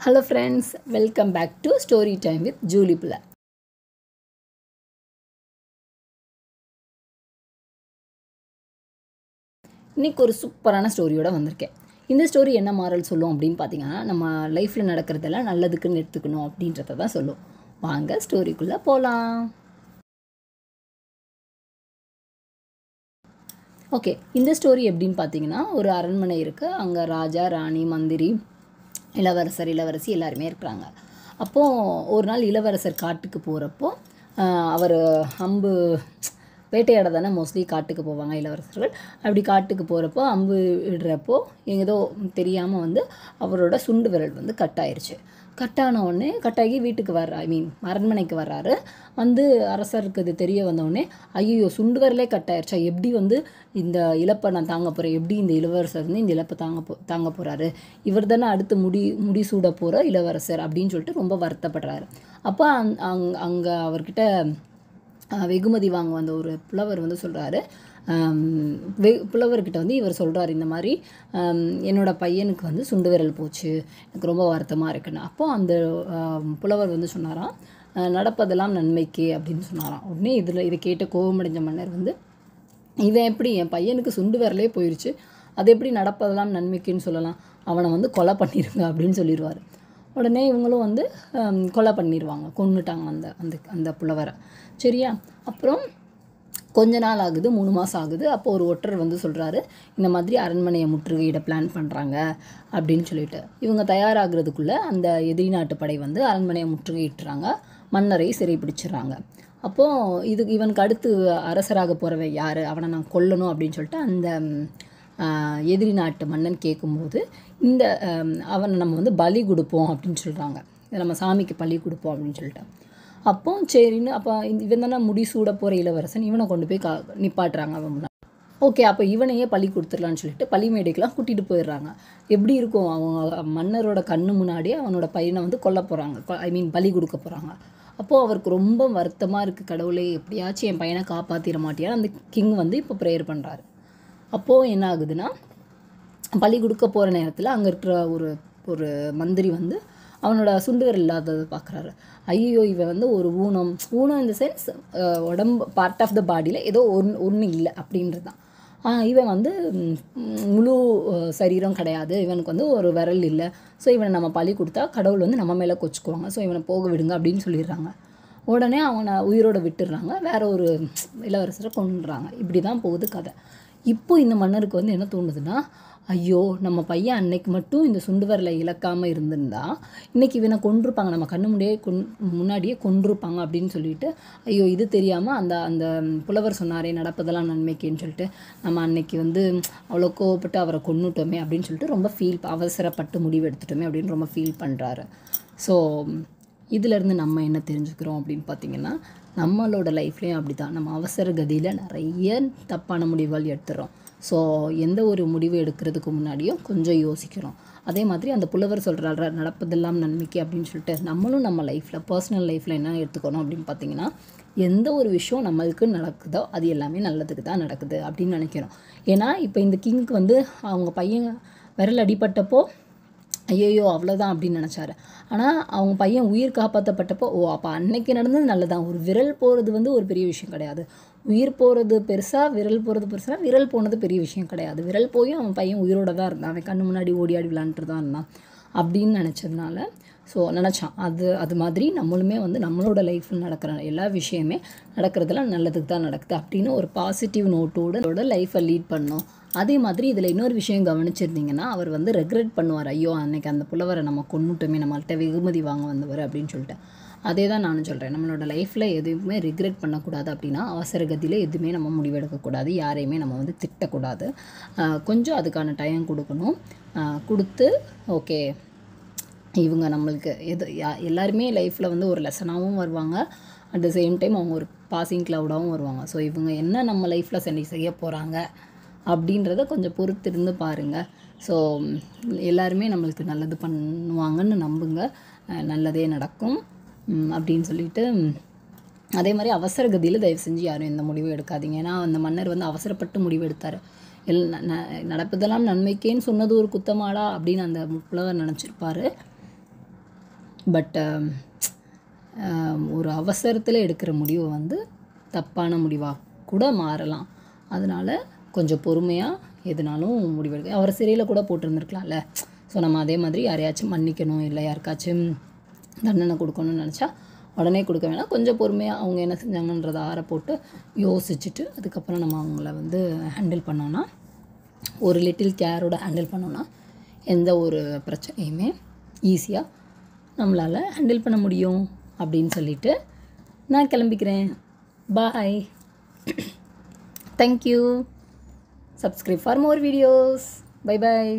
Hello friends welcome back to story time with Julie Pillai இன்றைக்கி ஒரு சூப்பரான ஸ்டோரியோட வந்திருக்கேன். இந்த ஸ்டோரி என்ன மாறல் சொல்லும் அப்படின்னு பார்த்தீங்கன்னா நம்ம லைஃப்பில் நடக்கிறதெல்லாம் நல்லதுக்குன்னு எடுத்துக்கணும் அப்படின்றத தான் சொல்லும். வாங்க ஸ்டோரிக்குள்ளே போகலாம் ஓகே இந்த ஸ்டோரி எப்படின்னு பார்த்தீங்கன்னா ஒரு அரண்மனை இருக்குது அங்கே ராஜா ராணி மந்திரி இளவரசர் இளவரசி எல்லாருமே இருக்கிறாங்க. அப்போது ஒரு நாள் இளவரசர் காட்டுக்கு போகிறப்போ அவர் அம்பு வேட்டையாட தானே மோஸ்ட்லி காட்டுக்கு போவாங்க இளவரசர்கள். அப்படி காட்டுக்கு போகிறப்போ அம்பு இடுறப்போ ஏதோ தெரியாமல் வந்து அவரோட சுண்டு விரல் வந்து கட் கட் கட்டான உடனே கட்டாகி வீட்டுக்கு வர்ற ஐ மீன் அரண்மனைக்கு வர்றாரு. வந்து அரசருக்கு இது தெரிய வந்தவுடனே ஐயோ சுண்டு கட்டாயிருச்சா? கட் எப்படி வந்து இந்த இழப்பை நான் தாங்க போகிறேன் எப்படி இந்த இளவரசர் வந்து இந்த இழப்பை தாங்க போ தாங்க போகிறாரு இவர் தானே அடுத்து முடி முடி சூட போகிற இளவரசர் அப்படின்னு சொல்லிட்டு ரொம்ப வருத்தப்படுறாரு. அப்போ அங் அங் அங்கே அவர்கிட்ட வெகுமதி வாங்க வந்த ஒரு புலவர் வந்து சொல்கிறாரு புலவர்கிட்ட வந்து இவர் சொல்கிறார் இந்த மாதிரி என்னோட பையனுக்கு வந்து சுண்டு விரல் போச்சு எனக்கு ரொம்ப வருத்தமாக இருக்குன்னு. அப்போது அந்த புலவர் வந்து சொன்னாராம் நடப்பதெல்லாம் நன்மைக்கு அப்படின்னு சொன்னாராம். உடனே இதில் இதை கேட்ட கோபமடைஞ்ச மன்னர் வந்து இவன் எப்படி என் பையனுக்கு சுண்டு விரலே போயிடுச்சு அது எப்படி நடப்பதெல்லாம் நன்மைக்குன்னு சொல்லலாம். அவனை வந்து கொலை பண்ணிடுங்க அப்படின்னு சொல்லிடுவார் உடனே இவங்களும் வந்து கொலை பண்ணிடுவாங்க கொண்டுட்டாங்க அந்த அந்த அந்த புலவரை. சரியா? அப்புறம் கொஞ்ச நாள் ஆகுது மூணு மாதம் ஆகுது. அப்போ ஒரு ஒற்றர் வந்து சொல்கிறாரு இந்த மாதிரி அரண்மனையை முற்றுகையிட பிளான் பண்ணுறாங்க அப்படின்னு சொல்லிட்டு. இவங்க தயாராகிறதுக்குள்ளே அந்த எதிரி நாட்டு படை வந்து அரண்மனையை முற்றுகையிட்டுறாங்க மன்னரை சிறைப்பிடிச்சிடுறாங்க அப்போது இது இவனுக்கு அடுத்து அரசராக போகிறவன் யார் அவனை நான் கொல்லணும் அப்படின்னு சொல்லிட்டு அந்த எதிரி நாட்டு மன்னன் கேட்கும்போது இந்த அவனை நம்ம வந்து பலி கொடுப்போம் அப்படின்னு சொல்கிறாங்க இதை நம்ம சாமிக்கு பலி கொடுப்போம் அப்படின்னு சொல்லிட்டு. அப்போ சரின்னு அப்போ இவன் தானே முடி சூட போகிற இளவரசன். இவனை கொண்டு போய் கா நிப்பாட்டுறாங்க அவன் முன்னாடி. ஓகே அப்போ இவனையே பழி கொடுத்துடலான்னு சொல்லிட்டு பழி மேடைக்கெலாம் கூட்டிகிட்டு போயிடுறாங்க. எப்படி இருக்கும் அவங்க மன்னரோட கண்ணு முன்னாடியே அவனோட பையனை வந்து கொல்ல போகிறாங்க ஐ மீன் பலி கொடுக்க போகிறாங்க அப்போது அவருக்கு ரொம்ப வருத்தமாக இருக்குது கடவுளே எப்படியாச்சும் என் பையனை காப்பாற்றிட மாட்டியான்னு அந்த கிங் வந்து இப்போ ப்ரேயர் பண்ணுறாரு அப்போது என்ன ஆகுதுன்னா பலி கொடுக்க போகிற நேரத்தில் அங்கே இருக்கிற ஒரு ஒரு மந்திரி வந்து அவனோட சுண்டுகர் இல்லாததை பார்க்குறாரு. ஐயோ இவன் வந்து ஒரு ஊனம். ஊனம் இந்த சென்ஸ் உடம்பு பார்ட் ஆஃப் த பாடியில் ஏதோ ஒன்று ஒன்று இல்லை அப்படின்றது தான். இவன் வந்து முழு சரீரம் கிடையாது. இவனுக்கு வந்து ஒரு விரல் இல்லை. ஸோ இவனை நம்ம பழி கொடுத்தா கடவுள் வந்து நம்ம மேலே கொச்சுக்குவாங்க. ஸோ இவனை போக விடுங்க அப்படின்னு சொல்லிடுறாங்க. உடனே அவனை உயிரோடு விட்டுடுறாங்க. வேற ஒரு இளவரசரை கொண்டுறாங்க இப்படி தான் போகுது கதை. இப்போ இந்த மன்னருக்கு வந்து என்ன தோணுதுன்னா ஐயோ நம்ம பையன் அன்னைக்கு மட்டும் இந்த சுண்டு வரலை இழக்காமல் இருந்திருந்தா இன்றைக்கி இவனை கொண்டிருப்பாங்க நம்ம கண்ணு முன்னாடியே கொன் முன்னாடியே கொண்டிருப்பாங்க அப்படின்னு சொல்லிட்டு ஐயோ இது தெரியாமல் அந்த அந்த புலவர் சொன்னாரே நடப்பதெல்லாம் நன்மைக்குன்னு சொல்லிட்டு நம்ம அன்னைக்கு வந்து அவ்வளோ கோவப்பட்டு அவரை கொண்டுட்டோமே அப்படின்னு சொல்லிட்டு ரொம்ப ஃபீல் அவசரப்பட்டு முடிவு எடுத்துட்டோமே அப்படின்னு ரொம்ப ஃபீல் பண்ணுறாரு ஸோ இதிலேருந்து நம்ம என்ன தெரிஞ்சுக்கிறோம் அப்படின்னு பார்த்தீங்கன்னா நம்மளோட லைஃப்லேயும் அப்படி தான் நம்ம அவசர கதியில் நிறைய தப்பான முடிவுகள் எடுத்துகிறோம் ஸோ எந்த ஒரு முடிவு எடுக்கிறதுக்கு முன்னாடியும் கொஞ்சம் யோசிக்கிறோம் அதே மாதிரி அந்த புலவர் சொல்கிறாரு நடப்பதெல்லாம் நன்மைக்கு அப்படின்னு சொல்லிட்டு நம்மளும் நம்ம லைஃப்பில் பர்சனல் லைஃப்பில் என்ன எடுத்துக்கணும் அப்படின்னு பார்த்தீங்கன்னா எந்த ஒரு விஷயம் நம்மளுக்கு நடக்குதோ அது எல்லாமே நல்லதுக்கு தான் நடக்குது அப்படின்னு நினைக்கிறோம். ஏன்னா இப்போ இந்த கிங்க்கு வந்து அவங்க பையன் விரல் அடிப்பட்டப்போ ஐயோ அவ்வளோதான் அப்படின்னு நினச்சாரு. ஆனால் அவங்க பையன் உயிர் காப்பாற்றப்பட்டப்போ ஓ அப்போ அன்னைக்கு நடந்தது நல்லதான் ஒரு விரல் போகிறது வந்து ஒரு பெரிய விஷயம் கிடையாது. உயிர் போகிறது பெருசாக விரல் போகிறது பெருசாக விரல் போனது பெரிய விஷயம் கிடையாது. விரல் போயும் அவன் பையன் உயிரோட தான் இருந்தான். அவன் கண்ணு முன்னாடி ஓடி ஆடி விளாண்டுட்டு தான் இருந்தான். அப்படின்னு நினச்சதுனால ஸோ நினச்சான். அது அது மாதிரி நம்மளுமே வந்து நம்மளோட லைஃப்பில் நடக்கிற எல்லா விஷயமே நடக்கிறதுலாம் நல்லதுக்கு தான் நடக்குது அப்படின்னு ஒரு பாசிட்டிவ் நோட்டோட லைஃப்பை லீட் பண்ணோம். அதே மாதிரி இதில் இன்னொரு விஷயம் கவனிச்சிருந்தீங்கன்னா அவர் வந்து ரெக்ரெட் பண்ணுவார். ஐயோ அன்னைக்கு அந்த புலவரை நம்ம கொண்டுட்டோமே நம்மள்கிட்ட வெகுமதி வாங்க வந்தவர் அப்படின்னு சொல்லிட்டு. அதே தான் நானும் சொல்கிறேன் நம்மளோட லைஃப்பில் எதுவுமே ரிக்ரெட் பண்ணக்கூடாது அப்படின்னா அவசர கதியில் எதுவுமே நம்ம முடிவெடுக்கக்கூடாது. யாரையுமே நம்ம வந்து திட்டக்கூடாது. கொஞ்சம் அதுக்கான டைம் கொடுக்கணும். கொடுத்து ஓகே இவங்க நம்மளுக்கு எது எல்லாருமே லைஃப்பில் வந்து ஒரு லெசனாகவும் வருவாங்க. அட் த சேம் டைம் அவங்க ஒரு பாசிங் க்ளவுடாகவும் வருவாங்க. ஸோ இவங்க என்ன நம்ம லைஃப்பில் சென்னை செய்ய போகிறாங்க அப்படின்றத கொஞ்சம் பொறுத்திருந்து பாருங்கள் ஸோ எல்லாருமே நம்மளுக்கு நல்லது பண்ணுவாங்கன்னு நம்புங்க. நல்லதே நடக்கும். அப்படின்னு சொல்லிட்டு அதே மாதிரி அவசர கதியில் தயவு செஞ்சு யாரும் எந்த முடிவும் எடுக்காதீங்க. ஏன்னா அந்த மன்னர் வந்து அவசரப்பட்டு முடிவு எடுத்தார். எல் நடப்பதெல்லாம் நன்மைக்கேன்னு சொன்னது ஒரு குத்தமாடா அப்படின்னு அந்த புலவர் நினச்சிருப்பாரு. பட் ஒரு அவசரத்தில் எடுக்கிற முடிவு வந்து தப்பான முடிவாக கூட மாறலாம். அதனால் கொஞ்சம் பொறுமையாக எதுனாலும் முடிவெடுக்க. அவர் சிறையில் கூட போட்டிருந்துருக்கலாம்ல. ஸோ நம்ம அதே மாதிரி யாரையாச்சும் மன்னிக்கணும் இல்லை யாருக்காச்சும் தண்டனை கொடுக்கணும்னு நினச்சா உடனே கொடுக்க வேணாம். கொஞ்சம் பொறுமையாக அவங்க என்ன செஞ்சாங்கன்றதை ஆற போட்டு யோசிச்சுட்டு அதுக்கப்புறம் நம்ம அவங்கள வந்து ஹேண்டில் பண்ணோன்னா ஒரு லிட்டில் கேரோட ஹேண்டில் பண்ணோன்னா எந்த ஒரு பிரச்சனையுமே ஈஸியாக நம்மளால் ஹேண்டில் பண்ண முடியும் அப்படின்னு சொல்லிட்டு நான் கிளம்பிக்கிறேன். Bye thank you subscribe for more videos bye bye